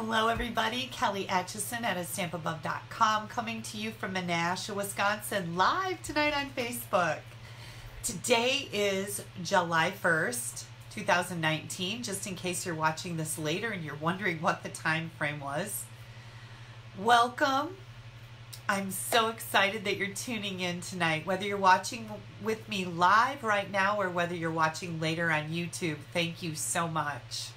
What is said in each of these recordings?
Hello, everybody. Kelly Acheson at AstampAbove.com coming to you from Menasha, Wisconsin, live tonight on Facebook. Today is July 1st, 2019, just in case you're watching this later and you're wondering what the time frame was. Welcome. I'm so excited that you're tuning in tonight. Whether you're watching with me live right now or whether you're watching later on YouTube, thank you so much.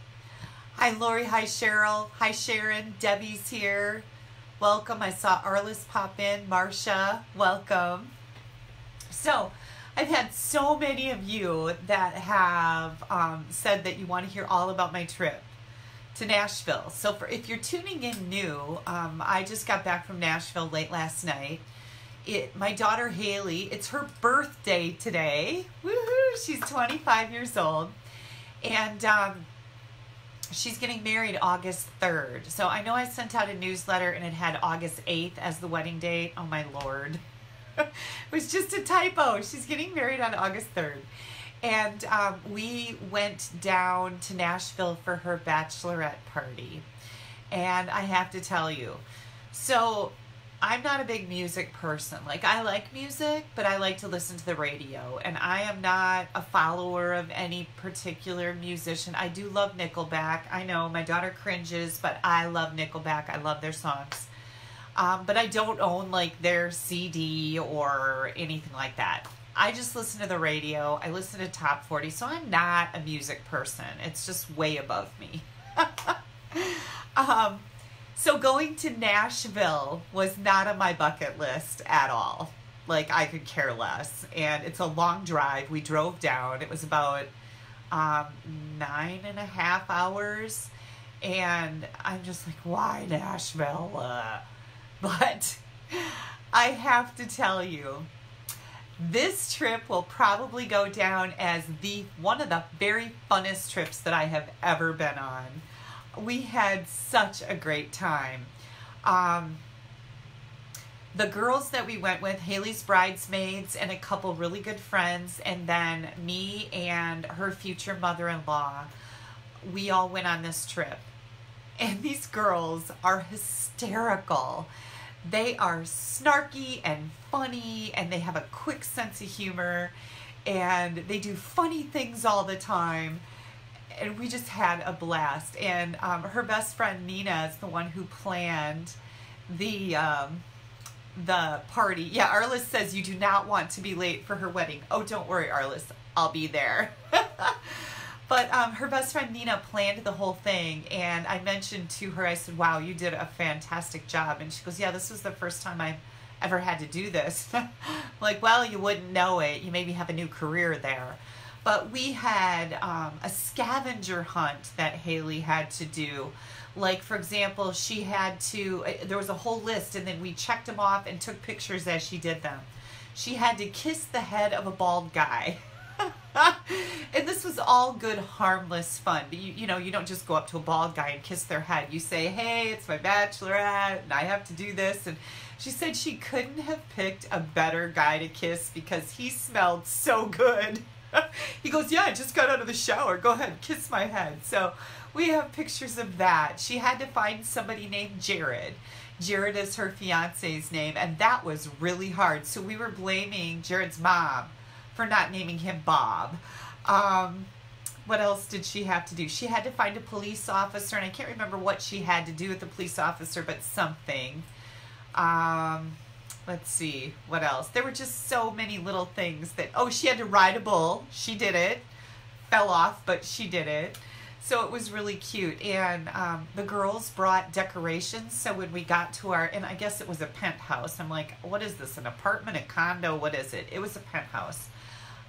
Hi, Lori. Hi, Cheryl. Hi, Sharon. Debbie's here. Welcome. I saw Arliss pop in. Marcia, welcome. So, I've had so many of you that have um, said that you want to hear all about my trip to Nashville. So, for if you're tuning in new, um, I just got back from Nashville late last night. It, my daughter Haley, it's her birthday today. Woohoo! She's 25 years old, and um, she's getting married August 3rd. So I know I sent out a newsletter and it had August 8th as the wedding date. Oh my lord. it was just a typo. She's getting married on August 3rd. And um, we went down to Nashville for her bachelorette party. And I have to tell you, so I'm not a big music person. Like, I like music, but I like to listen to the radio. And I am not a follower of any particular musician. I do love Nickelback. I know my daughter cringes, but I love Nickelback. I love their songs. Um, but I don't own like their CD or anything like that. I just listen to the radio. I listen to top 40. So I'm not a music person. It's just way above me. um, so going to Nashville was not on my bucket list at all. Like I could care less. And it's a long drive. We drove down. It was about um, nine and a half hours. And I'm just like, why Nashville? Uh, but I have to tell you, this trip will probably go down as the one of the very funnest trips that I have ever been on we had such a great time. Um, the girls that we went with, Haley's bridesmaids and a couple really good friends, and then me and her future mother in law, we all went on this trip. And these girls are hysterical. They are snarky and funny, and they have a quick sense of humor, and they do funny things all the time and we just had a blast. And um, her best friend Nina is the one who planned the um, the party. Yeah, Arliss says you do not want to be late for her wedding. Oh, don't worry, Arliss, I'll be there. but um, her best friend Nina planned the whole thing, and I mentioned to her, I said, "Wow, you did a fantastic job." And she goes, "Yeah, this was the first time I." ever had to do this like well you wouldn't know it you maybe have a new career there but we had um, a scavenger hunt that Haley had to do. Like, for example, she had to, uh, there was a whole list, and then we checked them off and took pictures as she did them. She had to kiss the head of a bald guy. and this was all good, harmless fun. But you, you know, you don't just go up to a bald guy and kiss their head. You say, hey, it's my bachelorette, and I have to do this. And she said she couldn't have picked a better guy to kiss because he smelled so good. he goes, Yeah, I just got out of the shower. Go ahead, kiss my head. So we have pictures of that. She had to find somebody named Jared. Jared is her fiance's name, and that was really hard. So we were blaming Jared's mom for not naming him Bob. Um, what else did she have to do? She had to find a police officer, and I can't remember what she had to do with the police officer, but something. Um, let's see what else? There were just so many little things that oh she had to ride a bull. She did it. Fell off but she did it. So it was really cute. And um, the girls brought decorations. So when we got to our and i guess it was a penthouse. I'm like what is this an apartment a condo? What is it? It was a penthouse.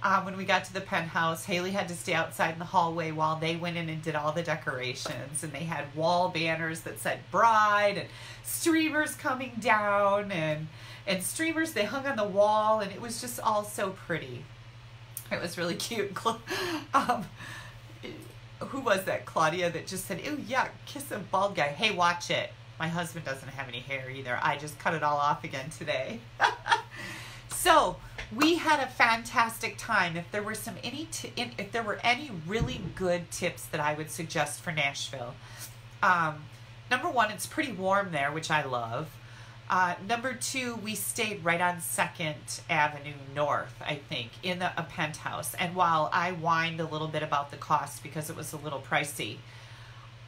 Um, when we got to the penthouse haley had to stay outside in the hallway while they went in and did all the decorations. And they had wall banners that said bride and streamers coming down and and streamers they hung on the wall and it was just all so pretty. It was really cute. Um, who was that? Claudia that just said ew yeah kiss a bald guy. Hey watch it. My husband doesn't have any hair either. I just cut it all off again today. So we had a fantastic time. If there were some any if there were any really good tips that i would suggest for nashville um, number one, it's pretty warm there, which I love. Uh, number two, we stayed right on Second Avenue North, I think, in a, a penthouse. And while I whined a little bit about the cost because it was a little pricey,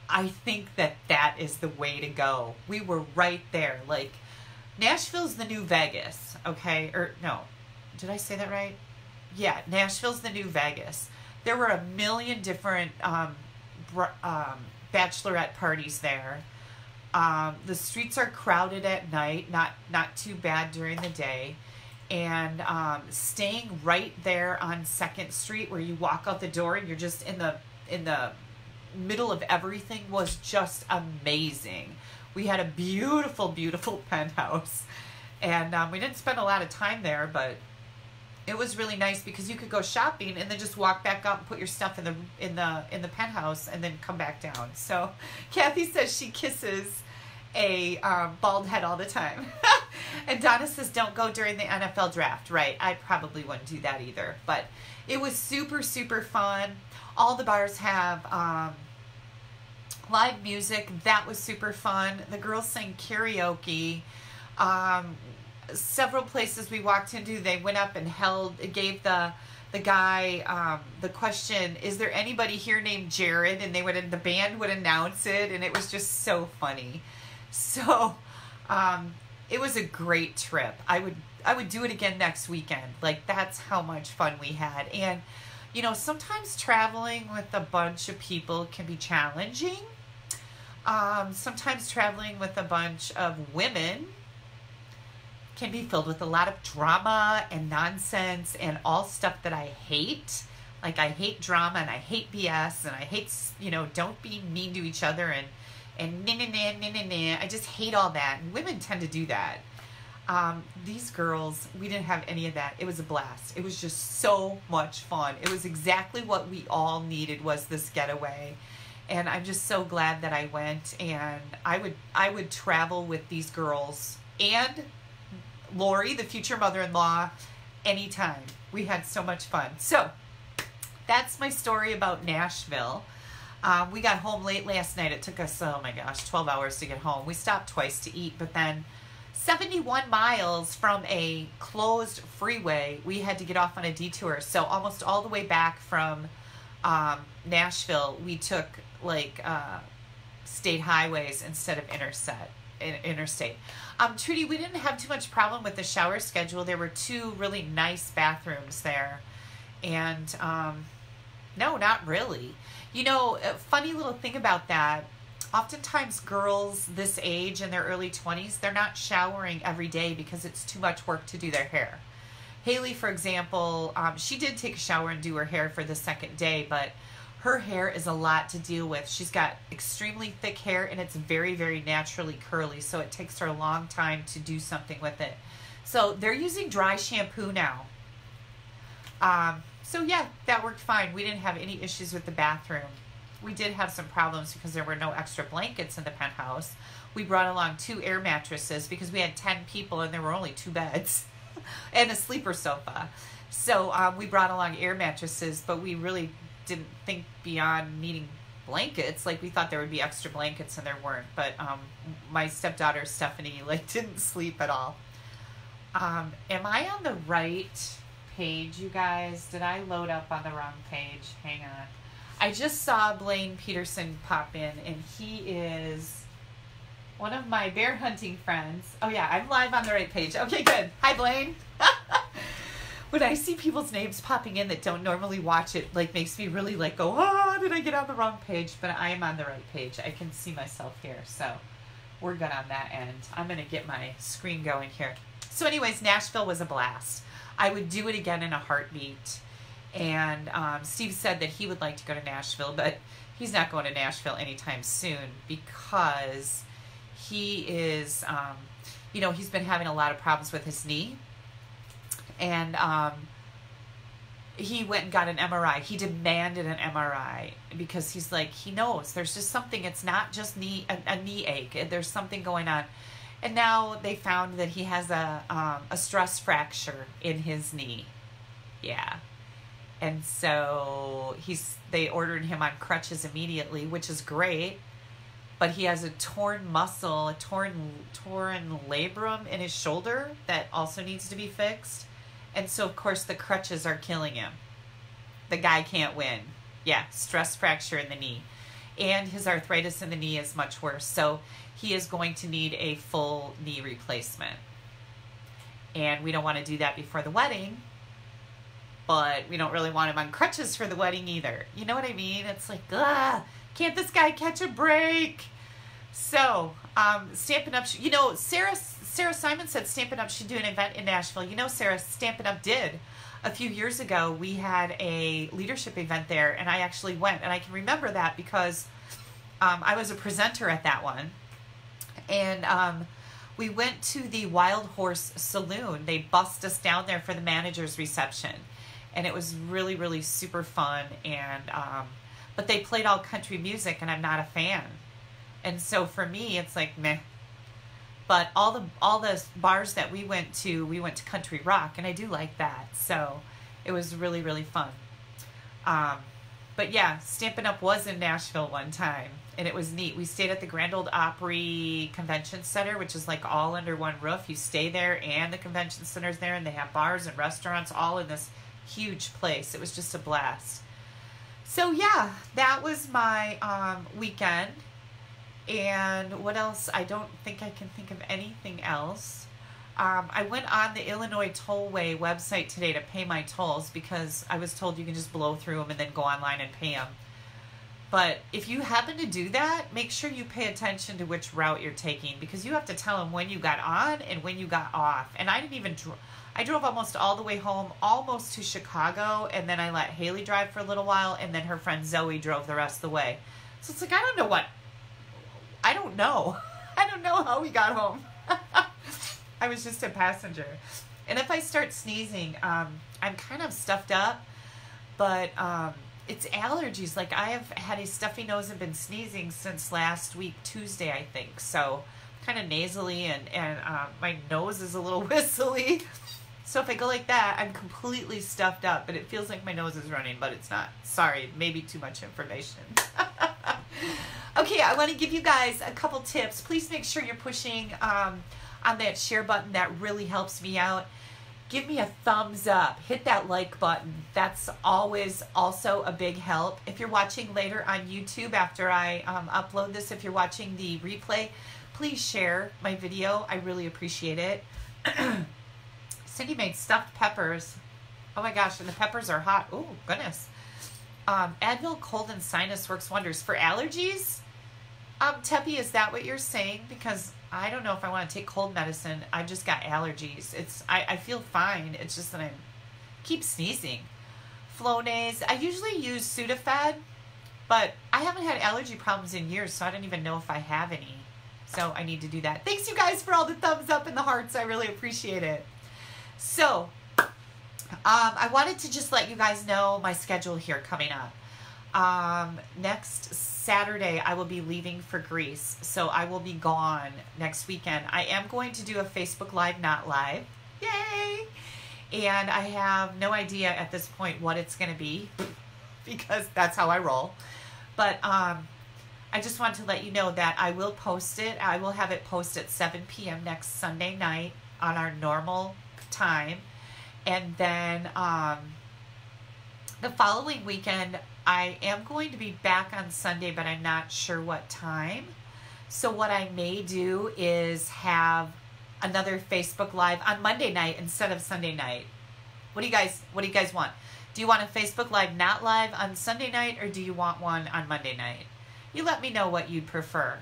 I think that that is the way to go. We were right there. Like, Nashville's the new Vegas, okay? Or, no, did I say that right? Yeah, Nashville's the new Vegas. There were a million different um, um, bachelorette parties there um, the streets are crowded at night, not not too bad during the day, and um, staying right there on Second Street, where you walk out the door and you're just in the in the middle of everything, was just amazing. We had a beautiful, beautiful penthouse, and um, we didn't spend a lot of time there, but it was really nice because you could go shopping and then just walk back up and put your stuff in the in the in the penthouse and then come back down. So Kathy says she kisses a um, bald head all the time. and Donna says, don't go during the NFL draft. Right. I probably wouldn't do that either. But it was super, super fun. All the bars have um, live music. That was super fun. The girls sang karaoke. Um, several places we walked into, they went up and held, it gave the the guy um, the question, "Is there anybody here named Jared?" And they would the band would announce it, and it was just so funny. So um, it was a great trip. I would I would do it again next weekend. Like that's how much fun we had. And you know, sometimes traveling with a bunch of people can be challenging. Um, sometimes traveling with a bunch of women can be filled with a lot of drama and nonsense and all stuff that I hate. Like I hate drama and I hate BS and I hate, you know, don't be mean to each other and and nah, nah, nah, nah, nah. I just hate all that. Women tend to do that. Um, these girls, we didn't have any of that. It was a blast. It was just so much fun. It was exactly what we all needed was this getaway. And I'm just so glad that I went and I would I would travel with these girls and Lori, the future mother-in-law, anytime. We had so much fun. So, that's my story about Nashville. Um, we got home late last night. It took us, oh my gosh, 12 hours to get home. We stopped twice to eat, but then 71 miles from a closed freeway, we had to get off on a detour. So almost all the way back from um, Nashville, we took like uh, state highways instead of interstate. Interstate. Um, Trudy, we didn't have too much problem with the shower schedule. There were two really nice bathrooms there, and um, no, not really. You know, a funny little thing about that oftentimes girls this age in their early 20s they're not showering every day because it's too much work to do their hair. Haley for example um, she did take a shower and do her hair for the second day but her hair is a lot to deal with. She's got extremely thick hair and it's very very naturally curly so it takes her a long time to do something with it. So they're using dry shampoo now. Um, so yeah, that worked fine. We didn't have any issues with the bathroom. We did have some problems because there were no extra blankets in the penthouse. We brought along two air mattresses because we had 10 people and there were only two beds and a sleeper sofa. So um, we brought along air mattresses, but we really didn't think beyond needing blankets. Like we thought there would be extra blankets and there weren't. But um, my stepdaughter Stephanie like didn't sleep at all. Um, am I on the right? Page, you guys. Did I load up on the wrong page? Hang on. I just saw Blaine Peterson pop in, and he is one of my bear hunting friends. Oh, yeah, I'm live on the right page. Okay, good. Hi, Blaine. when I see people's names popping in that don't normally watch it, like makes me really like go, oh, did I get on the wrong page? But I am on the right page. I can see myself here, so we're good on that end. I'm gonna get my screen going here. So, anyways, Nashville was a blast. I would do it again in a heartbeat. And um, Steve said that he would like to go to Nashville, but he's not going to Nashville anytime soon because he is, um, you know, he's been having a lot of problems with his knee. And um, he went and got an MRI. He demanded an MRI because he's like, he knows there's just something. It's not just knee a, a knee ache. There's something going on and now they found that he has a um, a stress fracture in his knee. Yeah, and so he's they ordered him on crutches immediately, which is great. but he has a torn muscle, a torn torn labrum in his shoulder that also needs to be fixed. And so of course the crutches are killing him. The guy can't win. Yeah, stress fracture in the knee. And his arthritis in the knee is much worse. So he is going to need a full knee replacement. And we don't want to do that before the wedding. But we don't really want him on crutches for the wedding either. You know what I mean? It's like, ugh, can't this guy catch a break? So, um, Stampin' Up, you know, Sarah Sarah Simon said Stampin' Up should do an event in Nashville. You know, Sarah, Stampin' Up did. A few years ago, we had a leadership event there, and I actually went. And I can remember that because um, I was a presenter at that one. And um, we went to the Wild Horse Saloon. They bussed us down there for the manager's reception. And it was really, really super fun. And, um, but they played all country music, and I'm not a fan. And so for me, it's like, meh. But all the all the bars that we went to, we went to country rock, and I do like that. So it was really, really fun. Um, but yeah, Stampin' Up was in Nashville one time and it was neat. We stayed at the Grand Ole Opry Convention Center, which is like all under one roof. You stay there, and the convention center's there, and they have bars and restaurants all in this huge place. It was just a blast. So yeah, that was my um, weekend. And what else? I don't think I can think of anything else. Um, I went on the Illinois Tollway website today to pay my tolls because I was told you can just blow through them and then go online and pay them. But if you happen to do that, make sure you pay attention to which route you're taking because you have to tell them when you got on and when you got off. And I didn't even dr- I drove almost all the way home, almost to Chicago, and then I let Haley drive for a little while, and then her friend Zoe drove the rest of the way. So it's like I don't know what I don't know. I don't know how we got home. I was just a passenger. And if I start sneezing, um, I'm kind of stuffed up, but um, it's allergies. Like I have had a stuffy nose and been sneezing since last week Tuesday, I think. So kind of nasally and and um, my nose is a little whistly. So if I go like that, I'm completely stuffed up, but it feels like my nose is running, but it's not. Sorry, maybe too much information. Okay, I want to give you guys a couple tips. Please make sure you're pushing um, on that share button. That really helps me out give me a thumbs up. Hit that like button. That's always also a big help. If you're watching later on YouTube after I um, upload this, if you're watching the replay, please share my video. I really appreciate it. Cindy made stuffed peppers. Oh my gosh, and the peppers are hot. Oh, goodness. Um, Advil Cold and Sinus works wonders. For allergies, um, Teppy, is that what you're saying? Because I don't know if I want to take cold medicine. I've just got allergies. It's I, I feel fine. It's just that I keep sneezing. Flonase. I usually use Sudafed, but I haven't had allergy problems in years, so I don't even know if I have any. So I need to do that. Thanks you guys for all the thumbs up and the hearts. I really appreciate it. So um, I wanted to just let you guys know my schedule here coming up. Um, next Saturday, I will be leaving for Greece, so I will be gone next weekend. I am going to do a Facebook Live, not live. Yay! And I have no idea at this point what it's going to be because that's how I roll. But um, I just want to let you know that I will post it. I will have it posted at 7 p.m. next Sunday night on our normal time. And then um, the following weekend, I am going to be back on Sunday, but I'm not sure what time. So what I may do is have another Facebook Live on Monday night instead of Sunday night. What do you guys what do you guys want? Do you want a Facebook Live not live on Sunday night or do you want one on Monday night? You let me know what you'd prefer.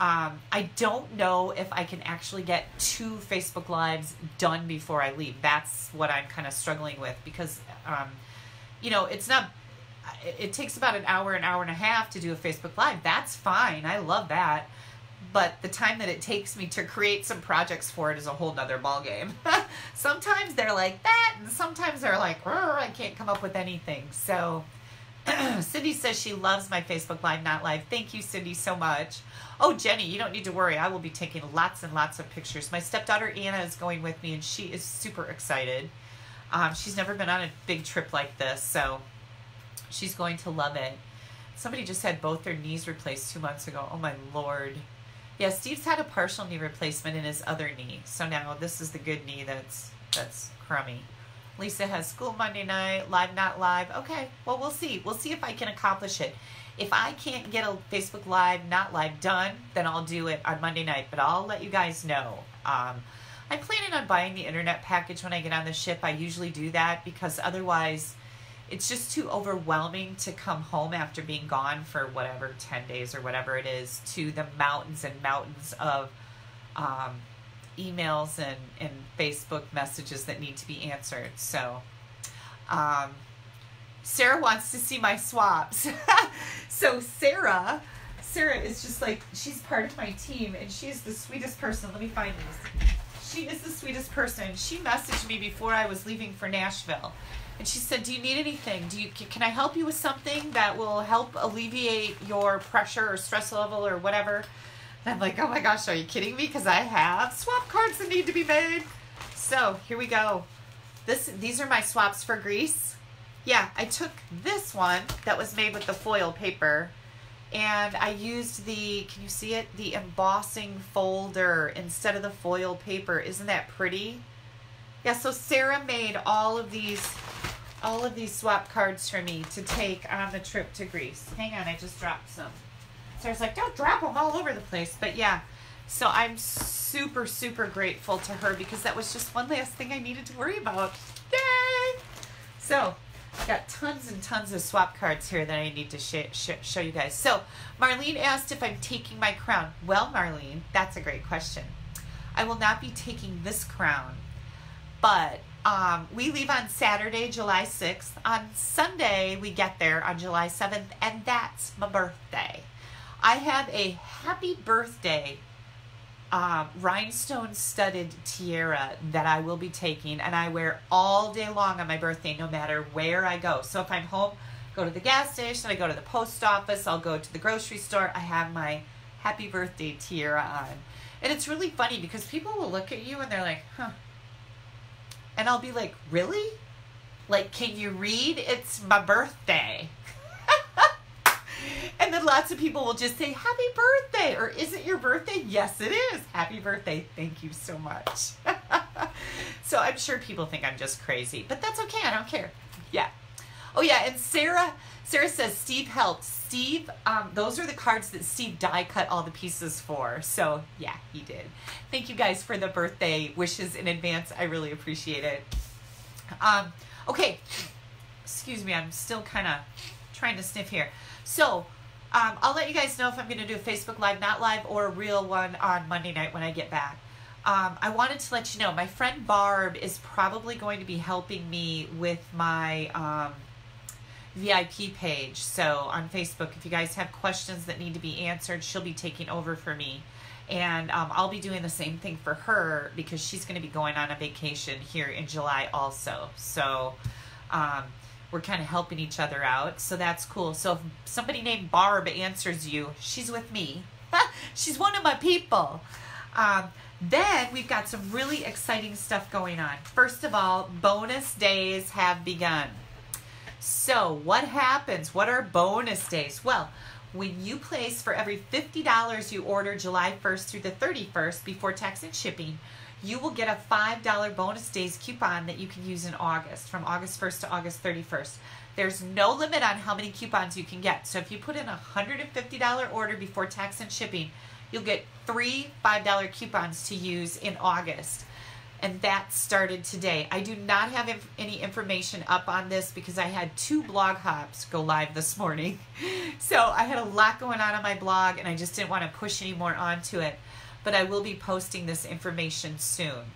Um, I don't know if I can actually get two Facebook Lives done before I leave. That's what I'm kind of struggling with because, um, you know, it's not it takes about an hour, an hour and a half to do a Facebook Live. That's fine. I love that. But the time that it takes me to create some projects for it is a whole nother ballgame. sometimes they're like that, and sometimes they're like, I can't come up with anything. So Cindy says she loves my Facebook Live, not live. Thank you, Cindy, so much. Oh, Jenny, you don't need to worry. I will be taking lots and lots of pictures. My stepdaughter Anna is going with me, and she is super excited. Um, she's never been on a big trip like this, so she's going to love it. somebody just had both their knees replaced two months ago. Oh my lord. Yeah, Steve's had a partial knee replacement in his other knee. So now this is the good knee that's that's crummy. Lisa has school Monday night, live not live. Okay, well we'll see. We'll see if I can accomplish it. If I can't get a Facebook Live, not live done, then I'll do it on Monday night. But I'll let you guys know. Um, I'm planning on buying the internet package when I get on the ship. I usually do that because otherwise it's just too overwhelming to come home after being gone for whatever 10 days or whatever it is to the mountains and mountains of um, emails and, and facebook messages that need to be answered so um, sarah wants to see my swaps so sarah sarah is just like she's part of my team and she's the sweetest person let me find these she is the sweetest person she messaged me before i was leaving for nashville and she said, "Do you need anything? Do you can I help you with something that will help alleviate your pressure or stress level or whatever?" And I'm like, "Oh my gosh, are you kidding me? Because I have swap cards that need to be made." So here we go. This these are my swaps for Greece. Yeah, I took this one that was made with the foil paper and I used the, can you see it? The embossing folder instead of the foil paper. Isn't that pretty? Yeah, so Sarah made all of these all of these swap cards for me to take on the trip to Greece. Hang on, I just dropped some. Sarah's like, don't drop them all over the place. But yeah, so I'm super, super grateful to her because that was just one last thing I needed to worry about. Yay! So, got tons and tons of swap cards here that I need to sh- sh- show you guys. So, Marlene asked if I'm taking my crown. Well, Marlene, that's a great question. I will not be taking this crown, but um, we leave on Saturday, July 6th. On Sunday, we get there on July 7th, and that's my birthday. I have a happy birthday um, rhinestone studded tiara that I will be taking, and I wear all day long on my birthday, no matter where I go. So if I'm home, go to the gas station, I go to the post office, I'll go to the grocery store, I have my happy birthday tiara on. And it's really funny because people will look at you and they're like, huh, and I'll be like, really? Like, can you read? It's my birthday. And then lots of people will just say, happy birthday. Or is it your birthday? Yes, it is. Happy birthday. Thank you so much. so I'm sure people think I'm just crazy, but that's okay. I don't care. Yeah. Oh, yeah. And Sarah, Sarah says Steve helped. Steve, um, those are the cards that Steve die cut all the pieces for. So yeah, he did. Thank you guys for the birthday wishes in advance. I really appreciate it. Um, okay, excuse me, I'm still kind of trying to sniff here. So um, I'll let you guys know if I'm going to do a Facebook Live, not live, or a real one on Monday night when I get back. Um, I wanted to let you know my friend Barb is probably going to be helping me with my um, VIP page. So on Facebook, if you guys have questions that need to be answered, she'll be taking over for me. And um, I'll be doing the same thing for her because she's going to be going on a vacation here in July also. So um, we're kind of helping each other out. So that's cool. So if somebody named Barb answers you, she's with me. she's one of my people. Um, then we've got some really exciting stuff going on. First of all, bonus days have begun. So, what happens? What are bonus days? Well, when you place for every $50 you order July 1st through the 31st before tax and shipping, you will get a $5 bonus days coupon that you can use in August, from August 1st to August 31st. There's no limit on how many coupons you can get. So if you put in a $150 order before tax and shipping, you'll get three $5 coupons to use in August and that started today. I do not have inf- any information up on this because I had two blog hops go live this morning. So I had a lot going on on my blog and I just didn't want to push any more onto it. But I will be posting this information soon.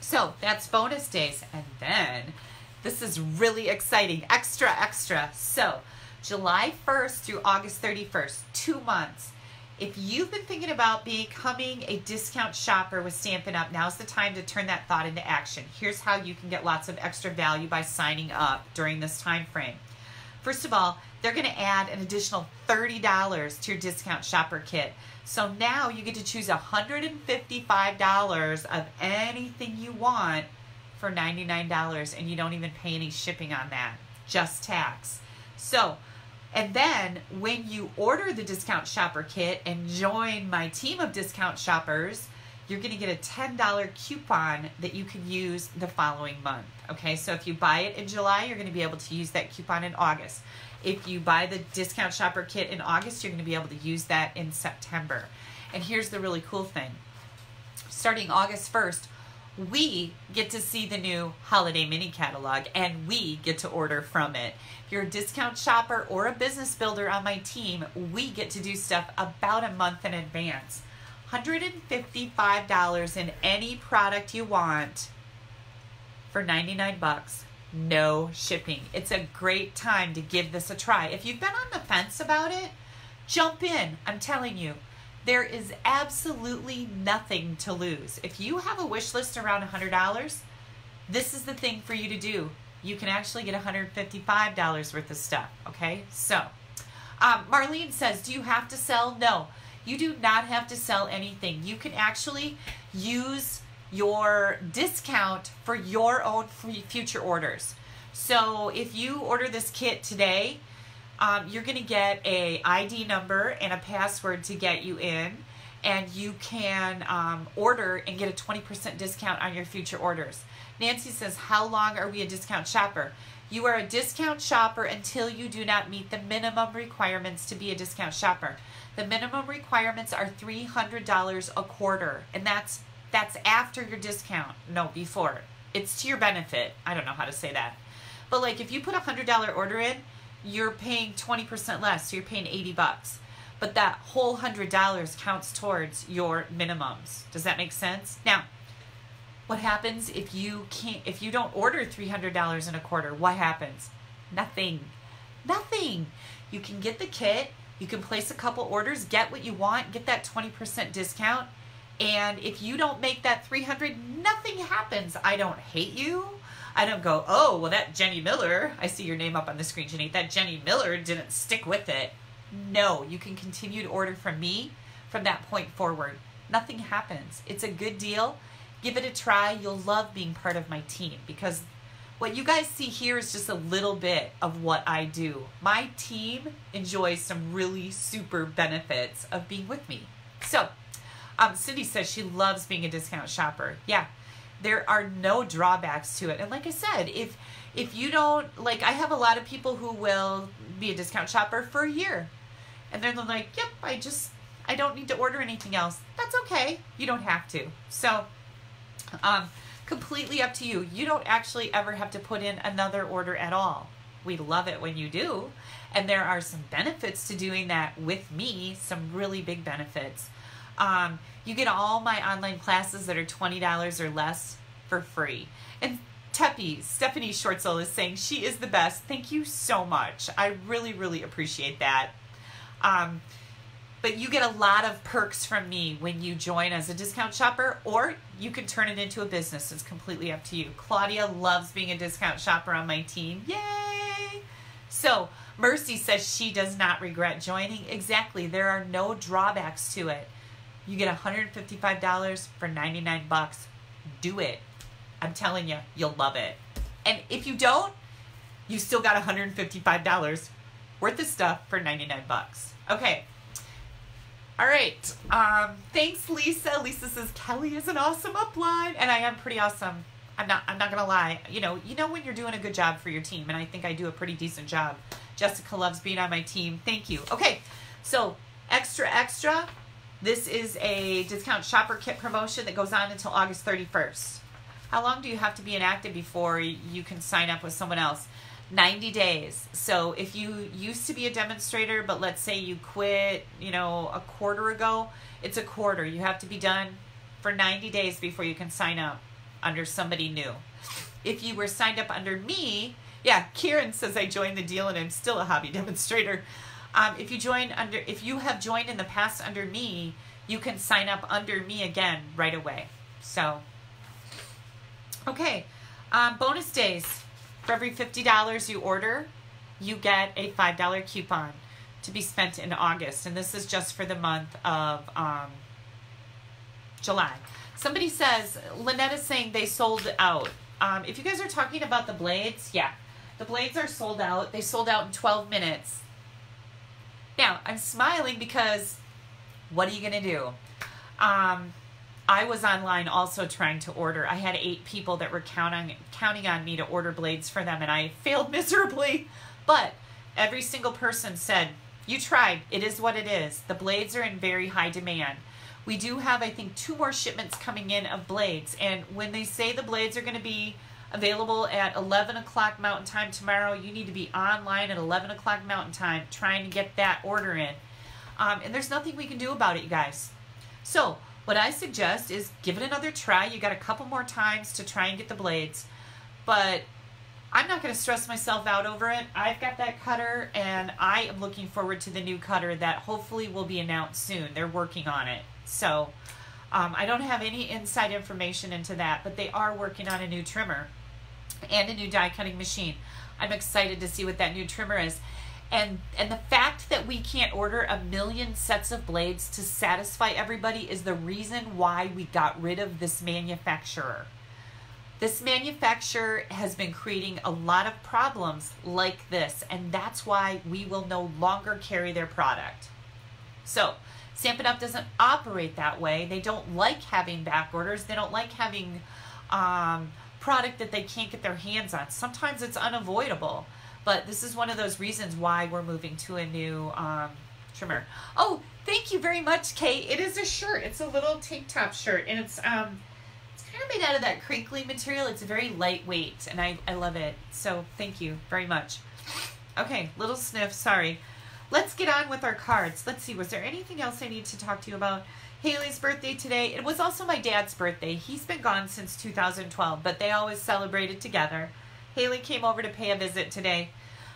So that's bonus days. And then this is really exciting. Extra, extra. So July 1st through August 31st, two months if you've been thinking about becoming a discount shopper with Stampin' Up, now's the time to turn that thought into action. Here's how you can get lots of extra value by signing up during this time frame. First of all, they're going to add an additional $30 to your discount shopper kit. So now you get to choose $155 of anything you want for $99 and you don't even pay any shipping on that, just tax. So And then when you order the discount shopper kit and join my team of discount shoppers, you're going to get a $10 coupon that you can use the following month. Okay, so if you buy it in July, you're going to be able to use that coupon in August. If you buy the discount shopper kit in August, you're going to be able to use that in September. And here's the really cool thing starting August 1st, we get to see the new holiday mini catalog and we get to order from it. If you're a discount shopper or a business builder on my team, we get to do stuff about a month in advance. $155 in any product you want for 99 bucks no shipping. It's a great time to give this a try. If you've been on the fence about it, jump in. I'm telling you, there is absolutely nothing to lose. If you have a wish list around $100, this is the thing for you to do. You can actually get $155 worth of stuff, okay? So, um, Marlene says, Do you have to sell? No, you do not have to sell anything. You can actually use your discount for your own future orders. So, if you order this kit today, um, you're going to get a ID number and a password to get you in, and you can um, order and get a 20% discount on your future orders. Nancy says, How long are we a discount shopper? You are a discount shopper until you do not meet the minimum requirements to be a discount shopper. The minimum requirements are $300 a quarter, and that's that's after your discount. No, before. It's to your benefit. I don't know how to say that. But like if you put a $100 order in, you're paying 20% less, so you're paying 80 bucks. But that whole $100 counts towards your minimums. Does that make sense? Now, what happens if you can't if you don't order $300 in a quarter? What happens? Nothing. Nothing. You can get the kit, you can place a couple orders, get what you want, get that 20% discount, and if you don't make that 300, nothing happens. I don't hate you. I don't go, oh, well, that Jenny Miller, I see your name up on the screen, Jenny, that Jenny Miller didn't stick with it. No, you can continue to order from me from that point forward. Nothing happens. It's a good deal. Give it a try. You'll love being part of my team because what you guys see here is just a little bit of what I do. My team enjoys some really super benefits of being with me. So, um, Cindy says she loves being a discount shopper. Yeah, there are no drawbacks to it. And like I said, if if you don't like I have a lot of people who will be a discount shopper for a year. And then they're like, "Yep, I just I don't need to order anything else." That's okay. You don't have to. So um completely up to you. You don't actually ever have to put in another order at all. We love it when you do. And there are some benefits to doing that with me, some really big benefits. Um, you get all my online classes that are $20 or less for free. And Teppy, Stephanie Shortzel is saying she is the best. Thank you so much. I really, really appreciate that. Um, but you get a lot of perks from me when you join as a discount shopper, or you can turn it into a business. It's completely up to you. Claudia loves being a discount shopper on my team. Yay! So, Mercy says she does not regret joining. Exactly. There are no drawbacks to it. You get $155 for 99 bucks. Do it. I'm telling you, you'll love it. And if you don't, you still got $155 worth of stuff for 99 bucks. Okay. All right. Um, thanks, Lisa. Lisa says Kelly is an awesome upline, and I am pretty awesome. I'm not. I'm not gonna lie. You know. You know when you're doing a good job for your team, and I think I do a pretty decent job. Jessica loves being on my team. Thank you. Okay. So extra, extra. This is a discount shopper kit promotion that goes on until August 31st. How long do you have to be inactive before you can sign up with someone else? 90 days. So if you used to be a demonstrator, but let's say you quit, you know, a quarter ago, it's a quarter. You have to be done for 90 days before you can sign up under somebody new. If you were signed up under me, yeah, Kieran says I joined the deal and I'm still a hobby demonstrator. Um, if you join under, if you have joined in the past under me, you can sign up under me again right away. So, okay, um, bonus days. For every fifty dollars you order, you get a five dollar coupon to be spent in August, and this is just for the month of um, July. Somebody says Lynette is saying they sold out. Um, if you guys are talking about the blades, yeah, the blades are sold out. They sold out in 12 minutes Now, I'm smiling because what are you going to do? Um, I was online also trying to order. I had eight people that were counting counting on me to order blades for them, and I failed miserably. But every single person said, "You tried. It is what it is." The blades are in very high demand. We do have, I think, two more shipments coming in of blades, and when they say the blades are going to be available at 11 o'clock Mountain Time tomorrow, you need to be online at 11 o'clock Mountain Time trying to get that order in. Um, and there's nothing we can do about it, you guys. So what I suggest is give it another try. You got a couple more times to try and get the blades, but I'm not going to stress myself out over it. I've got that cutter, and I am looking forward to the new cutter that hopefully will be announced soon. They're working on it. So um, I don't have any inside information into that, but they are working on a new trimmer and a new die cutting machine. I'm excited to see what that new trimmer is. And and the fact that we can't order a million sets of blades to satisfy everybody is the reason why we got rid of this manufacturer. This manufacturer has been creating a lot of problems like this, and that's why we will no longer carry their product. So, Stampin' Up! doesn't operate that way. They don't like having back orders. They don't like having um, product that they can't get their hands on. Sometimes it's unavoidable, but this is one of those reasons why we're moving to a new um, trimmer. Oh, thank you very much, Kate. It is a shirt. It's a little tank top shirt, and it's um, it's kind of made out of that crinkly material. It's very lightweight, and I, I love it. So thank you very much. Okay, little sniff. Sorry. Let's get on with our cards. Let's see. Was there anything else I need to talk to you about? Haley's birthday today. It was also my dad's birthday. He's been gone since 2012, but they always celebrated together. Haley came over to pay a visit today.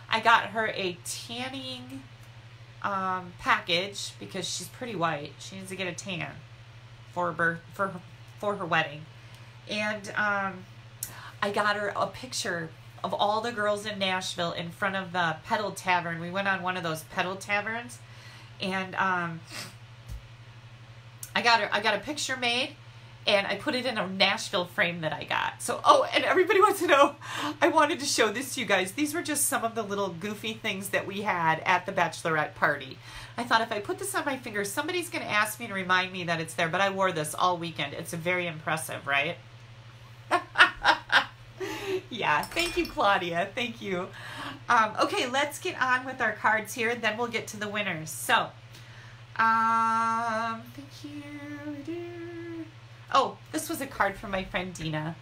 I got her a tanning um, package because she's pretty white. She needs to get a tan for her for her, for her wedding, and um, I got her a picture of all the girls in Nashville in front of the Pedal Tavern. We went on one of those Pedal Taverns, and um, I got her, I got a picture made and I put it in a Nashville frame that I got. So, oh, and everybody wants to know, I wanted to show this to you guys. These were just some of the little goofy things that we had at the bachelorette party. I thought if I put this on my finger, somebody's going to ask me to remind me that it's there, but I wore this all weekend. It's very impressive, right? yeah, thank you, Claudia. Thank you. Um, okay, let's get on with our cards here, then we'll get to the winners. So, um, thank you. Oh, this was a card from my friend Dina.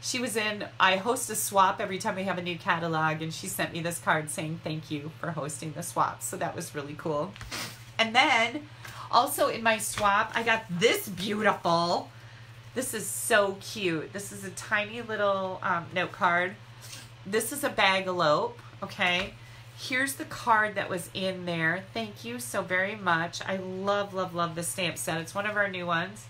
She was in, I host a swap every time we have a new catalog, and she sent me this card saying thank you for hosting the swap. So that was really cool. And then also in my swap, I got this beautiful. This is so cute. This is a tiny little um, note card. This is a bagalope, okay? Here's the card that was in there. Thank you so very much. I love, love, love the stamp set. It's one of our new ones.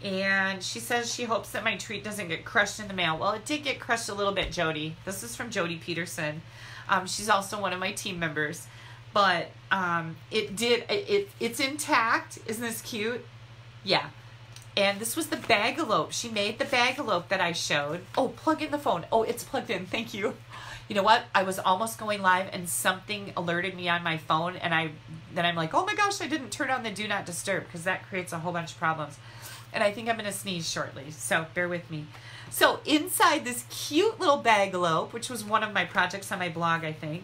And she says she hopes that my treat doesn't get crushed in the mail. Well, it did get crushed a little bit, Jody. This is from Jody Peterson. Um, she's also one of my team members. But um, it did, it, it, it's intact. Isn't this cute? Yeah. And this was the bagalope. She made the bagalope that I showed. Oh, plug in the phone. Oh, it's plugged in. Thank you you know what? I was almost going live and something alerted me on my phone and I then I'm like, "Oh my gosh, I didn't turn on the do not disturb" because that creates a whole bunch of problems. And I think I'm going to sneeze shortly, so bear with me. So, inside this cute little bagalope, which was one of my projects on my blog, I think,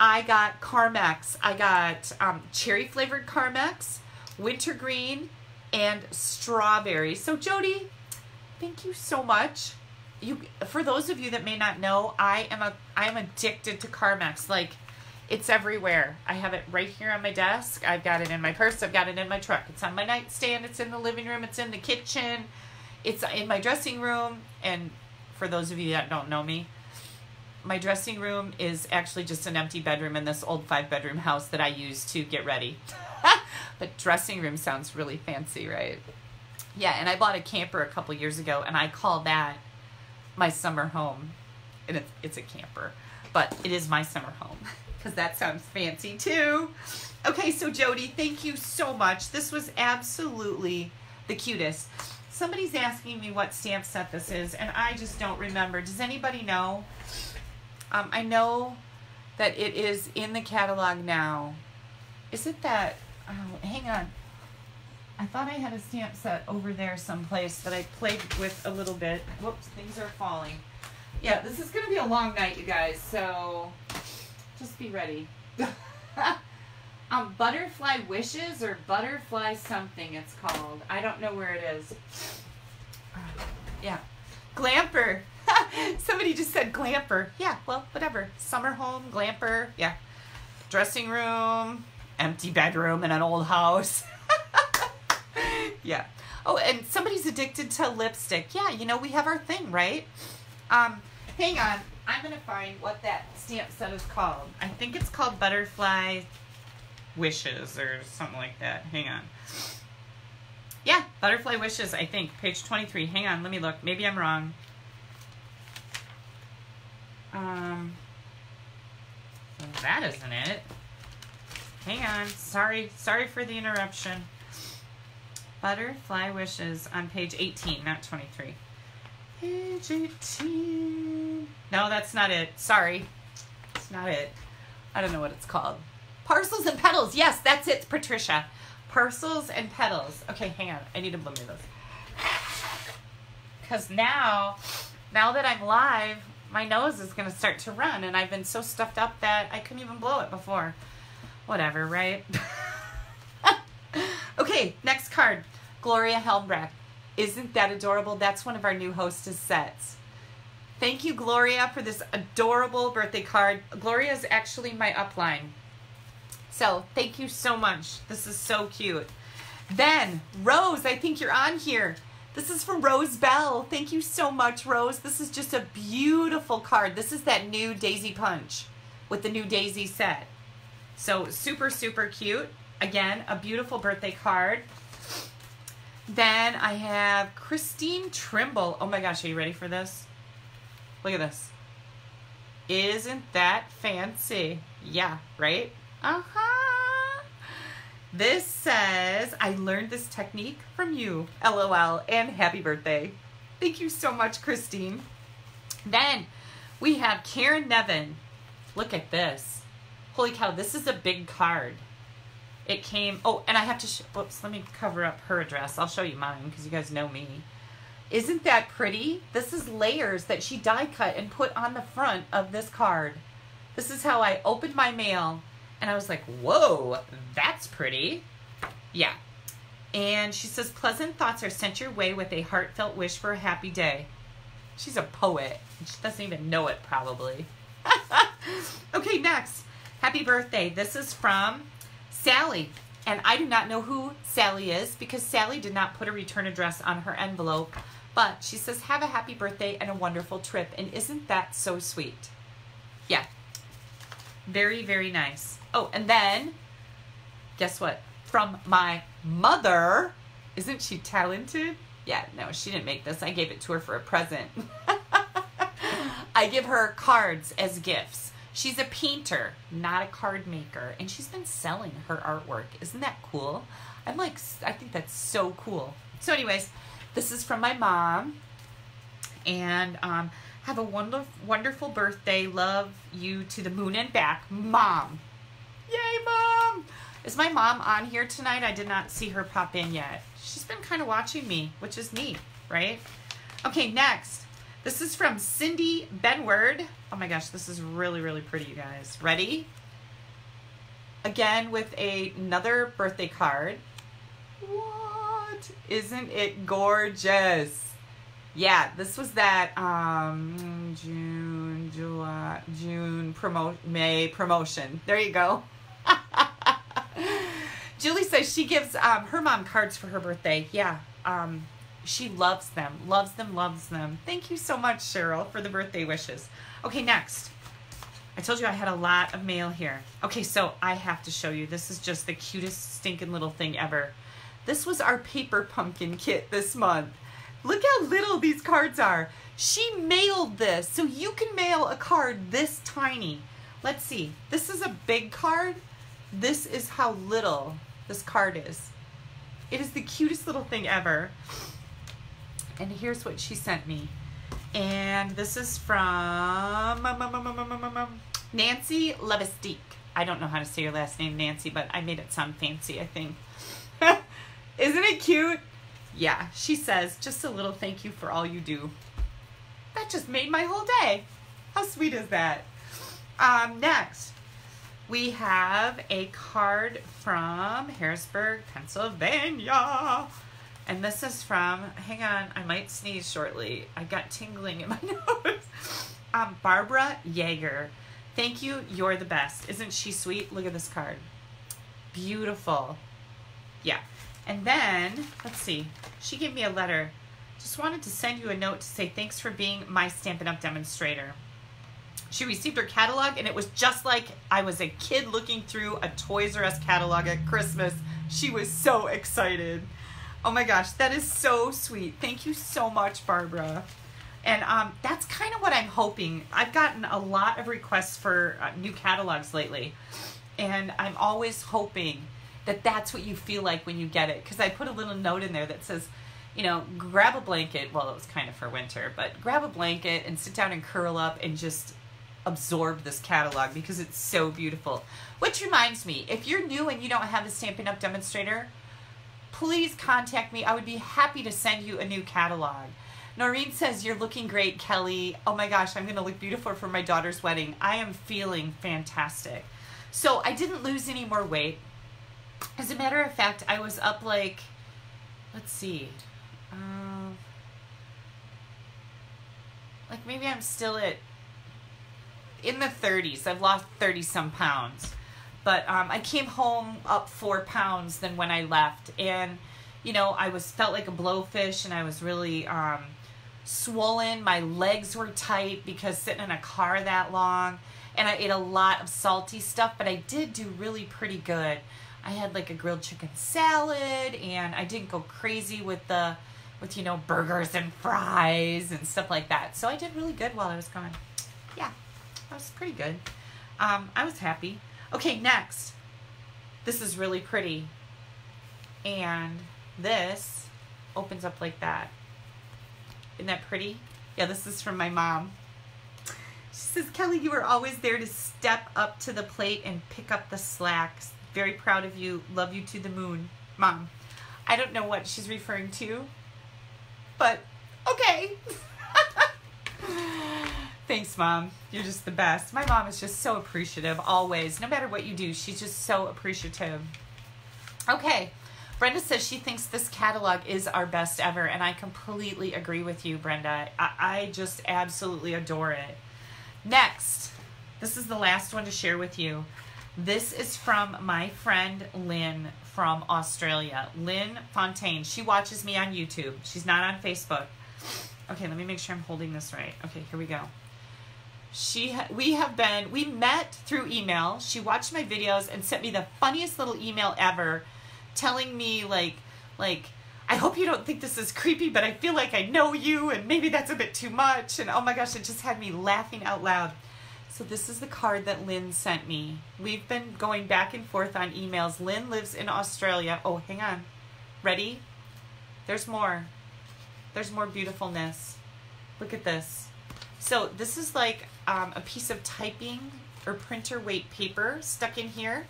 I got Carmex. I got um, cherry flavored Carmex, wintergreen, and strawberry. So, Jody, thank you so much you for those of you that may not know, I am a I am addicted to Carmex. Like it's everywhere. I have it right here on my desk. I've got it in my purse. I've got it in my truck. It's on my nightstand. It's in the living room. It's in the kitchen. It's in my dressing room. And for those of you that don't know me, my dressing room is actually just an empty bedroom in this old five bedroom house that I use to get ready. but dressing room sounds really fancy, right? Yeah, and I bought a camper a couple years ago and I call that my summer home. And it's, it's a camper, but it is my summer home because that sounds fancy too. Okay, so Jody, thank you so much. This was absolutely the cutest. Somebody's asking me what stamp set this is, and I just don't remember. Does anybody know? Um, I know that it is in the catalog now. Is it that? Oh, hang on. I thought I had a stamp set over there someplace that I played with a little bit. Whoops, things are falling. Yeah, this is going to be a long night, you guys, so just be ready. um, Butterfly Wishes or Butterfly something it's called. I don't know where it is. Yeah. Glamper. Somebody just said glamper. Yeah, well, whatever. Summer home, glamper. Yeah. Dressing room, empty bedroom in an old house. yeah. Oh, and somebody's addicted to lipstick. Yeah, you know, we have our thing, right? Um, hang on. I'm going to find what that stamp set is called. I think it's called Butterfly Wishes or something like that. Hang on. Yeah, Butterfly Wishes, I think. Page 23. Hang on, let me look. Maybe I'm wrong. Um, that isn't it. Hang on. Sorry. Sorry for the interruption. Butterfly Wishes on page 18, not 23. Page 18. No, that's not it. Sorry. It's not it. I don't know what it's called. Parcels and Petals. Yes, that's it, Patricia. Parcels and Petals. Okay, hang on. I need to blow me this. Because now, now that I'm live, my nose is going to start to run, and I've been so stuffed up that I couldn't even blow it before. Whatever, right? okay, next card. Gloria Helmbrecht. Isn't that adorable? That's one of our new hostess sets. Thank you, Gloria, for this adorable birthday card. Gloria is actually my upline. So thank you so much. This is so cute. Then, Rose, I think you're on here. This is from Rose Bell. Thank you so much, Rose. This is just a beautiful card. This is that new Daisy Punch with the new Daisy set. So super, super cute. Again, a beautiful birthday card. Then I have Christine Trimble. Oh my gosh, are you ready for this? Look at this. Isn't that fancy? Yeah, right? Uh-huh. This says, I learned this technique from you. LOL and happy birthday. Thank you so much, Christine. Then we have Karen Nevin. Look at this. Holy cow, this is a big card. It came, oh, and I have to, whoops, let me cover up her address. I'll show you mine because you guys know me. Isn't that pretty? This is layers that she die cut and put on the front of this card. This is how I opened my mail and I was like, whoa, that's pretty. Yeah. And she says, pleasant thoughts are sent your way with a heartfelt wish for a happy day. She's a poet. She doesn't even know it, probably. okay, next. Happy birthday. This is from Sally. And I do not know who Sally is because Sally did not put a return address on her envelope. But she says, have a happy birthday and a wonderful trip. And isn't that so sweet? Yeah. Very, very nice. Oh, and then, guess what? From my mother. Isn't she talented? Yeah, no, she didn't make this. I gave it to her for a present. I give her cards as gifts. She's a painter, not a card maker, and she's been selling her artwork. Isn't that cool? I'm like, I think that's so cool. So, anyways, this is from my mom, and um, have a wonderful, wonderful birthday. Love you to the moon and back, mom. Yay, mom! Is my mom on here tonight? I did not see her pop in yet. She's been kind of watching me, which is neat, right? Okay, next. This is from Cindy Benward. Oh my gosh, this is really, really pretty, you guys. Ready? Again with a, another birthday card. What? Isn't it gorgeous? Yeah, this was that um, June, July, June promo May promotion. There you go. Julie says she gives um, her mom cards for her birthday. Yeah, um, she loves them, loves them, loves them. Thank you so much, Cheryl, for the birthday wishes. Okay, next. I told you I had a lot of mail here. Okay, so I have to show you. This is just the cutest stinking little thing ever. This was our paper pumpkin kit this month. Look how little these cards are. She mailed this, so you can mail a card this tiny. Let's see. This is a big card. This is how little this card is. It is the cutest little thing ever. And here's what she sent me. And this is from um, um, um, Nancy Levistique. I don't know how to say your last name, Nancy, but I made it sound fancy, I think. Isn't it cute? Yeah, she says, just a little thank you for all you do. That just made my whole day. How sweet is that? Um, next, we have a card from Harrisburg, Pennsylvania. And this is from, hang on, I might sneeze shortly. I got tingling in my nose. Um, Barbara Yeager. Thank you, you're the best. Isn't she sweet? Look at this card. Beautiful. Yeah. And then, let's see, she gave me a letter. Just wanted to send you a note to say thanks for being my Stampin' Up! demonstrator. She received her catalog, and it was just like I was a kid looking through a Toys R Us catalog at Christmas. She was so excited. Oh my gosh, that is so sweet. Thank you so much, Barbara. And um, that's kind of what I'm hoping. I've gotten a lot of requests for uh, new catalogs lately, and I'm always hoping that that's what you feel like when you get it. Because I put a little note in there that says, you know, grab a blanket. Well, it was kind of for winter, but grab a blanket and sit down and curl up and just absorb this catalog because it's so beautiful. Which reminds me, if you're new and you don't have the Stampin' Up! demonstrator, please contact me. I would be happy to send you a new catalog. Noreen says, You're looking great, Kelly. Oh my gosh, I'm going to look beautiful for my daughter's wedding. I am feeling fantastic. So I didn't lose any more weight. As a matter of fact, I was up like, let's see, um, like maybe I'm still at in the 30s. I've lost 30 some pounds. But um, I came home up four pounds than when I left. And, you know, I was felt like a blowfish and I was really um, swollen. My legs were tight because sitting in a car that long. And I ate a lot of salty stuff, but I did do really pretty good. I had like a grilled chicken salad and I didn't go crazy with the with you know burgers and fries and stuff like that. So I did really good while I was gone. Yeah. That was pretty good. Um, I was happy. Okay, next. This is really pretty. And this opens up like that. Isn't that pretty? Yeah, this is from my mom. She says, Kelly, you were always there to step up to the plate and pick up the slacks. Very proud of you. Love you to the moon. Mom. I don't know what she's referring to, but okay. Thanks, Mom. You're just the best. My mom is just so appreciative, always. No matter what you do, she's just so appreciative. Okay. Brenda says she thinks this catalog is our best ever, and I completely agree with you, Brenda. I, I just absolutely adore it. Next, this is the last one to share with you. This is from my friend Lynn from Australia. Lynn Fontaine. She watches me on YouTube. She's not on Facebook. Okay, let me make sure I'm holding this right. Okay, here we go she ha- we have been we met through email. She watched my videos and sent me the funniest little email ever telling me like like i hope you don't think this is creepy but i feel like i know you and maybe that's a bit too much. And oh my gosh it just had me laughing out loud. So this is the card that lynn sent me. We've been going back and forth on emails. Lynn lives in australia. Oh hang on. Ready? There's more. There's more beautifulness. Look at this so this is like um, a piece of typing or printer weight paper stuck in here.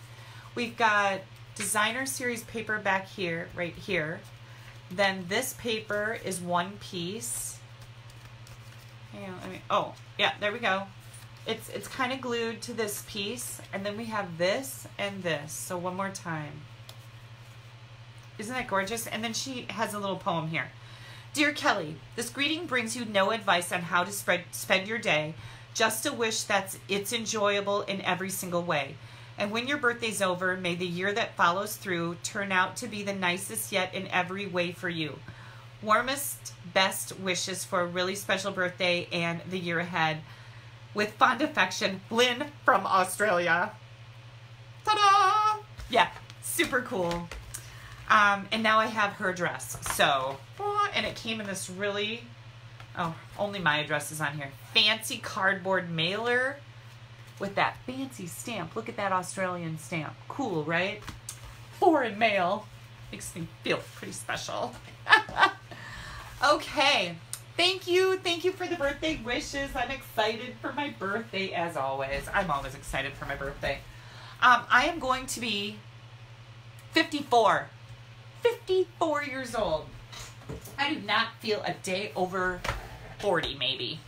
We've got designer series paper back here, right here. Then this paper is one piece. Hang on, let me, oh, yeah, there we go. It's, it's kind of glued to this piece. And then we have this and this. So one more time. Isn't that gorgeous? And then she has a little poem here. Dear Kelly, this greeting brings you no advice on how to spread, spend your day, just a wish that it's enjoyable in every single way. And when your birthday's over, may the year that follows through turn out to be the nicest yet in every way for you. Warmest, best wishes for a really special birthday and the year ahead. With fond affection, Lynn from Australia. Ta-da! Yeah, super cool. Um, and now I have her address. So, and it came in this really Oh, only my address is on here. Fancy cardboard mailer with that fancy stamp. Look at that Australian stamp. Cool, right? Foreign mail. Makes me feel pretty special. okay. Thank you. Thank you for the birthday wishes. I'm excited for my birthday as always. I'm always excited for my birthday. Um, I am going to be 54. 54 years old. I do not feel a day over 40, maybe.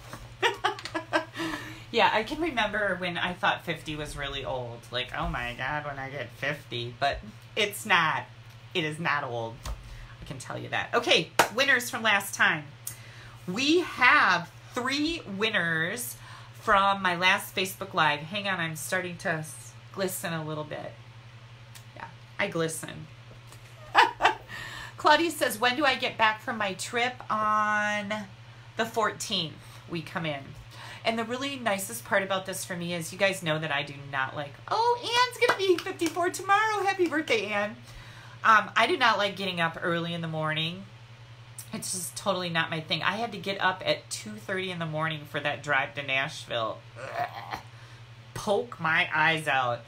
yeah, I can remember when I thought 50 was really old. Like, oh my God, when I get 50. But it's not. It is not old. I can tell you that. Okay, winners from last time. We have three winners from my last Facebook Live. Hang on, I'm starting to glisten a little bit. Yeah, I glisten. Claudia says, when do I get back from my trip? On the 14th, we come in. And the really nicest part about this for me is you guys know that I do not like, oh, Anne's going to be 54 tomorrow. Happy birthday, Anne. Um, I do not like getting up early in the morning. It's just totally not my thing. I had to get up at 2.30 in the morning for that drive to Nashville. Ugh. Poke my eyes out.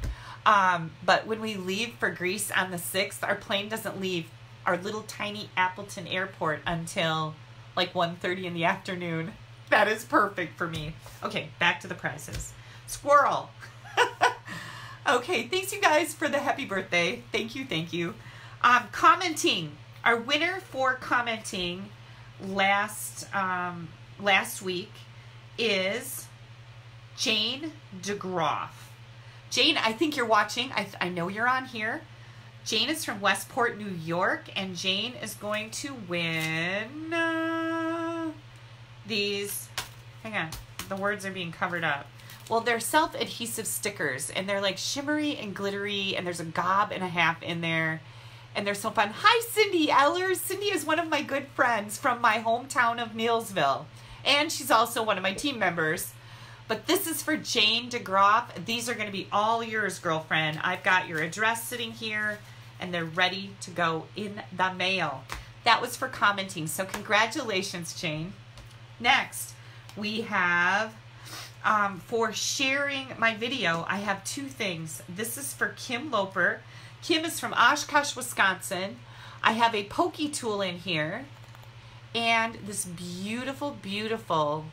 Um, but when we leave for Greece on the 6th, our plane doesn't leave our little tiny Appleton airport until like 1.30 in the afternoon. That is perfect for me. Okay, back to the prizes. Squirrel. okay, thanks you guys for the happy birthday. Thank you, thank you. Um, commenting. Our winner for commenting last um, last week is Jane DeGroff. Jane, I think you're watching. I, I know you're on here. Jane is from Westport, New York, and Jane is going to win uh, these. Hang on, the words are being covered up. Well, they're self adhesive stickers, and they're like shimmery and glittery, and there's a gob and a half in there, and they're so fun. Hi, Cindy Ellers. Cindy is one of my good friends from my hometown of Neillsville, and she's also one of my team members. But this is for Jane DeGroff. These are going to be all yours, girlfriend. I've got your address sitting here and they're ready to go in the mail. That was for commenting. So congratulations, Jane. Next, we have um, for sharing my video, I have two things. This is for Kim Loper. Kim is from Oshkosh, Wisconsin. I have a pokey tool in here and this beautiful, beautiful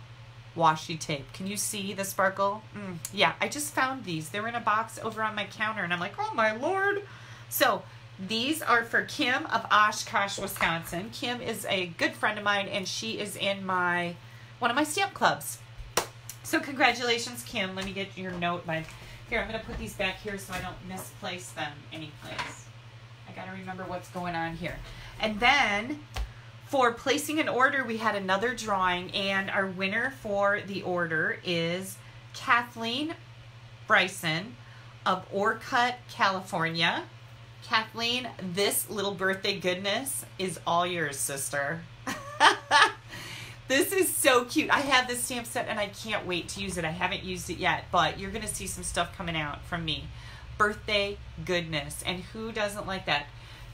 washi tape. Can you see the sparkle? Mm, yeah, I just found these. They're in a box over on my counter and I'm like, oh my lord. So these are for Kim of Oshkosh, Wisconsin. Kim is a good friend of mine and she is in my one of my stamp clubs. So congratulations, Kim. Let me get your note by here. I'm going to put these back here so I don't misplace them anyplace. I got to remember what's going on here. And then for placing an order, we had another drawing, and our winner for the order is Kathleen Bryson of Orcutt, California. Kathleen, this little birthday goodness is all yours, sister. this is so cute. I have this stamp set and I can't wait to use it. I haven't used it yet, but you're going to see some stuff coming out from me. Birthday goodness. And who doesn't like that?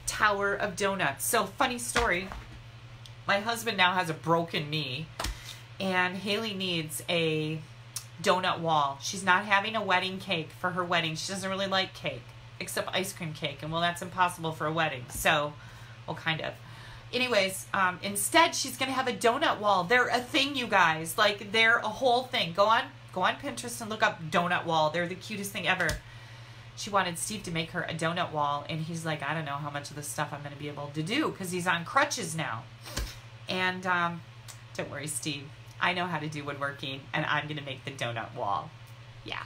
Tower of Donuts. So, funny story. My husband now has a broken knee, and Haley needs a donut wall. She's not having a wedding cake for her wedding. She doesn't really like cake except ice cream cake. And well, that's impossible for a wedding. So, well, kind of. Anyways, um, instead, she's going to have a donut wall. They're a thing, you guys. Like, they're a whole thing. Go on, go on Pinterest and look up donut wall. They're the cutest thing ever. She wanted Steve to make her a donut wall, and he's like, I don't know how much of this stuff I'm going to be able to do because he's on crutches now. And um, don't worry, Steve. I know how to do woodworking, and I'm going to make the donut wall. Yeah.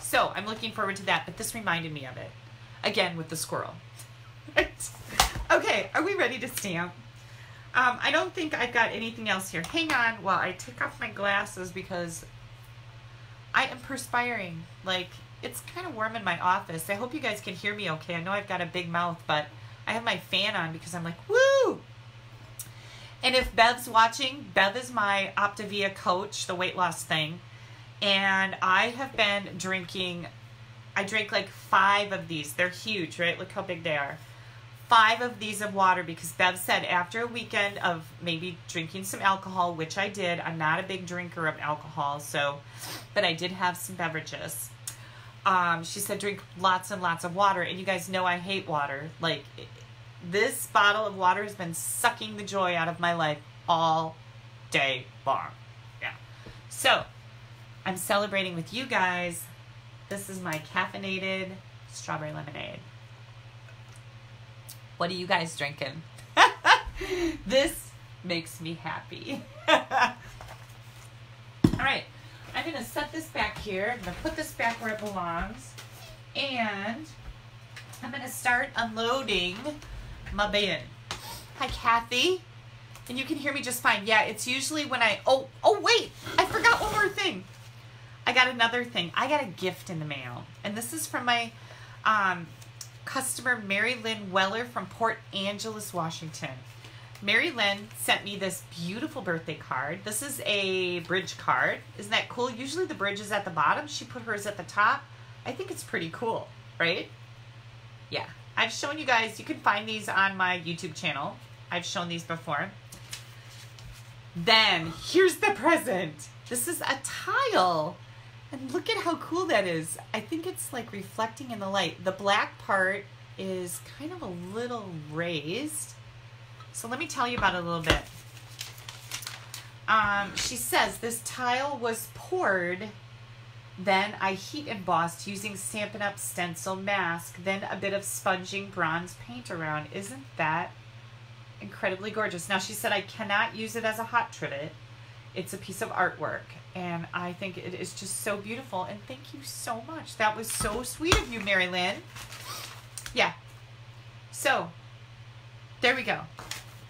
So I'm looking forward to that, but this reminded me of it. Again, with the squirrel. okay, are we ready to stamp? Um, I don't think I've got anything else here. Hang on while I take off my glasses because I am perspiring. Like, it's kind of warm in my office. I hope you guys can hear me okay. I know I've got a big mouth, but I have my fan on because I'm like, woo! And if Bev's watching, Bev is my Optavia coach, the weight loss thing and I have been drinking. I drank like five of these. They're huge, right? Look how big they are. Five of these of water because Bev said after a weekend of maybe drinking some alcohol, which I did. I'm not a big drinker of alcohol, so, but I did have some beverages. Um, she said drink lots and lots of water, and you guys know I hate water. Like this bottle of water has been sucking the joy out of my life all day long. Yeah. So I'm celebrating with you guys This is my caffeinated strawberry lemonade. What are you guys drinking? this makes me happy. All right, I'm gonna set this back here. I'm gonna put this back where it belongs. And I'm gonna start unloading my bin. Hi, Kathy. And you can hear me just fine. Yeah, it's usually when I, oh, oh wait, I forgot one more thing. I got another thing. I got a gift in the mail. And this is from my um, customer, Mary Lynn Weller from Port Angeles, Washington. Mary Lynn sent me this beautiful birthday card. This is a bridge card. Isn't that cool? Usually the bridge is at the bottom. She put hers at the top. I think it's pretty cool, right? Yeah. I've shown you guys, you can find these on my YouTube channel. I've shown these before. Then, here's the present. This is a tile. And look at how cool that is. I think it's like reflecting in the light. The black part is kind of a little raised. So let me tell you about it a little bit. Um, she says this tile was poured, then I heat embossed using Stampin' Up! stencil mask, then a bit of sponging bronze paint around. Isn't that incredibly gorgeous? Now she said I cannot use it as a hot trivet. It's a piece of artwork and I think it is just so beautiful. And thank you so much. That was so sweet of you, Mary Lynn. Yeah. So, there we go.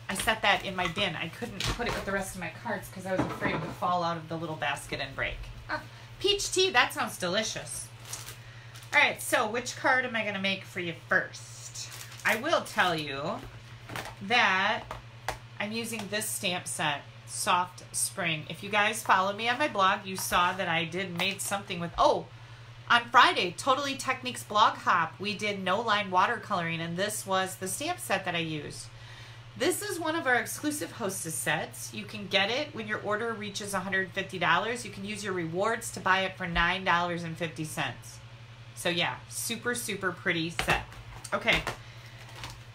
I set that in my bin. I couldn't put it with the rest of my cards because I was afraid it would fall out of the little basket and break. Ah, peach tea, that sounds delicious. All right, so which card am I going to make for you first? I will tell you that I'm using this stamp set soft spring. If you guys follow me on my blog, you saw that I did made something with, oh, on Friday, Totally Techniques blog hop, we did no line watercoloring and this was the stamp set that I used. This is one of our exclusive hostess sets. You can get it when your order reaches $150. You can use your rewards to buy it for $9.50. So yeah, super, super pretty set. Okay.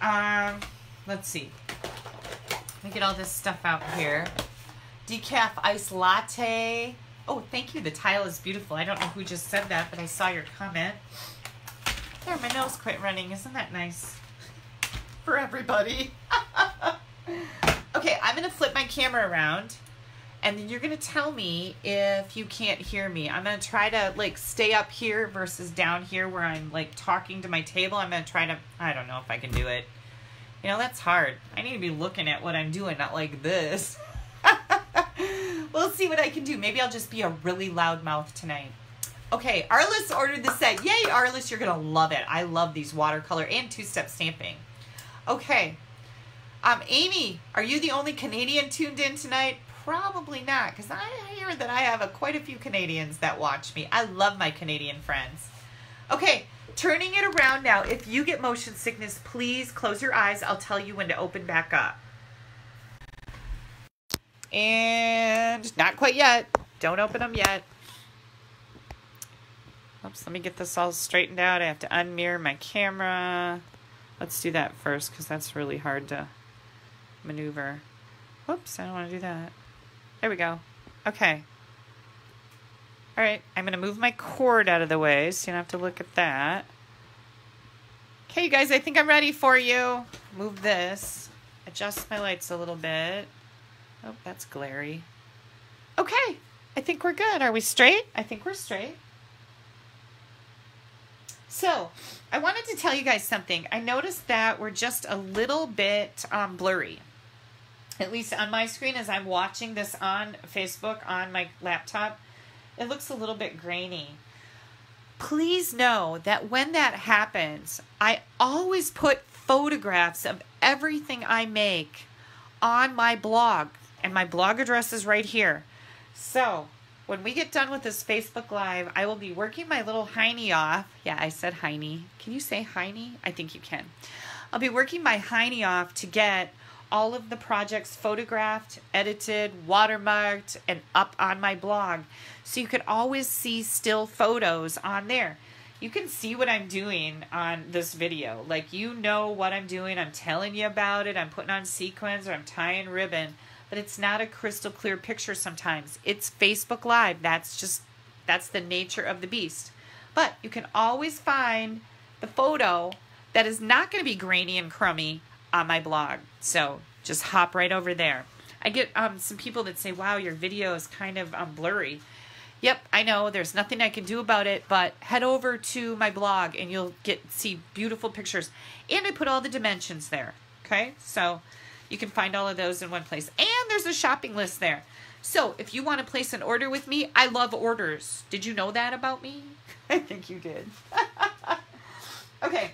Um, let's see. Let me get all this stuff out here. Decaf ice latte. Oh, thank you. The tile is beautiful. I don't know who just said that, but I saw your comment. There, my nose quit running. Isn't that nice? For everybody. okay, I'm going to flip my camera around and then you're going to tell me if you can't hear me. I'm going to try to like stay up here versus down here where I'm like talking to my table. I'm going to try to, I don't know if I can do it. You know, that's hard. I need to be looking at what I'm doing, not like this. we'll see what I can do. Maybe I'll just be a really loud mouth tonight. Okay, Arliss ordered the set. Yay, Arliss, you're going to love it. I love these watercolor and two-step stamping. Okay. Um, Amy, are you the only Canadian tuned in tonight? Probably not, because I hear that I have a, quite a few Canadians that watch me. I love my Canadian friends. Okay, Turning it around now. If you get motion sickness, please close your eyes. I'll tell you when to open back up. And not quite yet. Don't open them yet. Oops, let me get this all straightened out. I have to unmirror my camera. Let's do that first because that's really hard to maneuver. Whoops, I don't want to do that. There we go. Okay. All right, I'm going to move my cord out of the way so you don't have to look at that. Okay, you guys, I think I'm ready for you. Move this. Adjust my lights a little bit. Oh, that's glary. Okay, I think we're good. Are we straight? I think we're straight. So, I wanted to tell you guys something. I noticed that we're just a little bit um, blurry. At least on my screen as I'm watching this on Facebook on my laptop it looks a little bit grainy. Please know that when that happens, I always put photographs of everything I make on my blog, and my blog address is right here. So, when we get done with this Facebook Live, I will be working my little hiney off. Yeah, I said hiney. Can you say hiney? I think you can. I'll be working my hiney off to get all of the projects photographed, edited, watermarked, and up on my blog. So you can always see still photos on there. You can see what I'm doing on this video. Like you know what I'm doing. I'm telling you about it. I'm putting on sequins or I'm tying ribbon. But it's not a crystal clear picture sometimes. It's Facebook Live. That's just, that's the nature of the beast. But you can always find the photo that is not going to be grainy and crummy on my blog. So just hop right over there. I get um, some people that say, wow, your video is kind of um, blurry. Yep, I know there's nothing I can do about it, but head over to my blog and you'll get see beautiful pictures. And I put all the dimensions there. Okay, so you can find all of those in one place. And there's a shopping list there. So if you want to place an order with me, I love orders. Did you know that about me? I think you did. okay,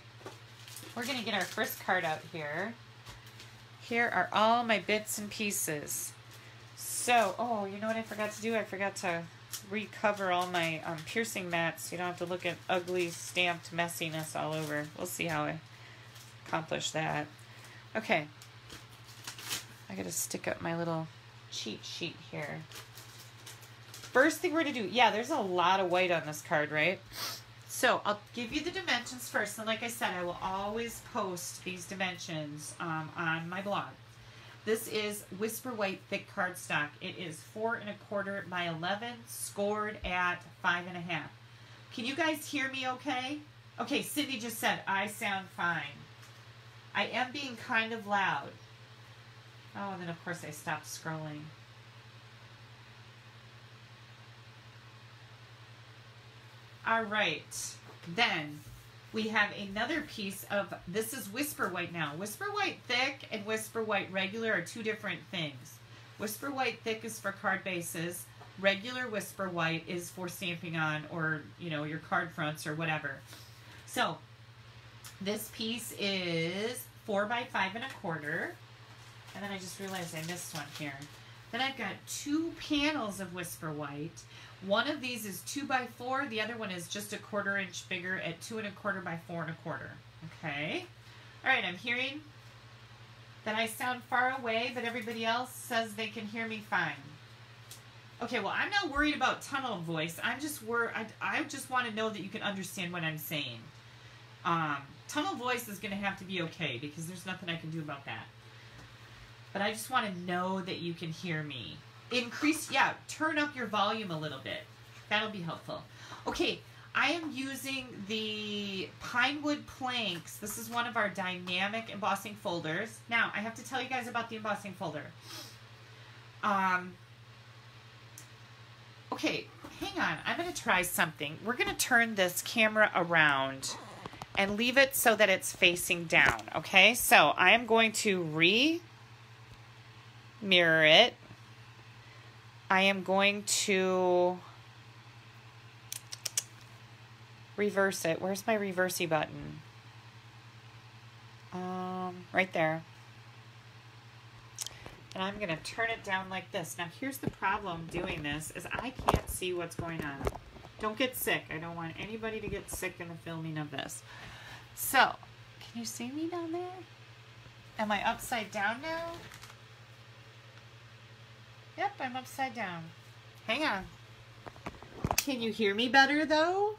we're going to get our first card out here. Here are all my bits and pieces. So, oh, you know what I forgot to do? I forgot to recover all my um, piercing mats. So you don't have to look at ugly stamped messiness all over. We'll see how I accomplish that. Okay. I gotta stick up my little cheat sheet here. First thing we're gonna do, yeah, there's a lot of white on this card, right? So I'll give you the dimensions first. And like I said, I will always post these dimensions um, on my blog. This is Whisper White Thick Cardstock. It is four and a quarter by 11, scored at five and a half. Can you guys hear me okay? Okay, Cindy just said, I sound fine. I am being kind of loud. Oh, and then of course I stopped scrolling. All right, then we have another piece of, this is Whisper White now. Whisper White Thick and Whisper White Regular are two different things. Whisper White Thick is for card bases. Regular Whisper White is for stamping on or, you know, your card fronts or whatever. So, this piece is four by five and a quarter. And then I just realized I missed one here. Then I've got two panels of Whisper White. One of these is two by four. The other one is just a quarter inch bigger at two and a quarter by four and a quarter. Okay. All right, I'm hearing that I sound far away, but everybody else says they can hear me fine. Okay, well, I'm not worried about tunnel voice. I'm just wor I, I just want to know that you can understand what I'm saying. Um, tunnel voice is going to have to be okay because there's nothing I can do about that. But I just want to know that you can hear me increase, yeah, turn up your volume a little bit. That'll be helpful. Okay, I am using the Pinewood Planks. This is one of our dynamic embossing folders. Now, I have to tell you guys about the embossing folder. Um, okay, hang on. I'm going to try something. We're going to turn this camera around and leave it so that it's facing down, okay? So I am going to re-mirror it I am going to reverse it. Where's my reversey button? Um, right there. And I'm going to turn it down like this. Now, here's the problem doing this is I can't see what's going on. Don't get sick. I don't want anybody to get sick in the filming of this. So, can you see me down there? Am I upside down now? Yep, I'm upside down. Hang on. Can you hear me better though?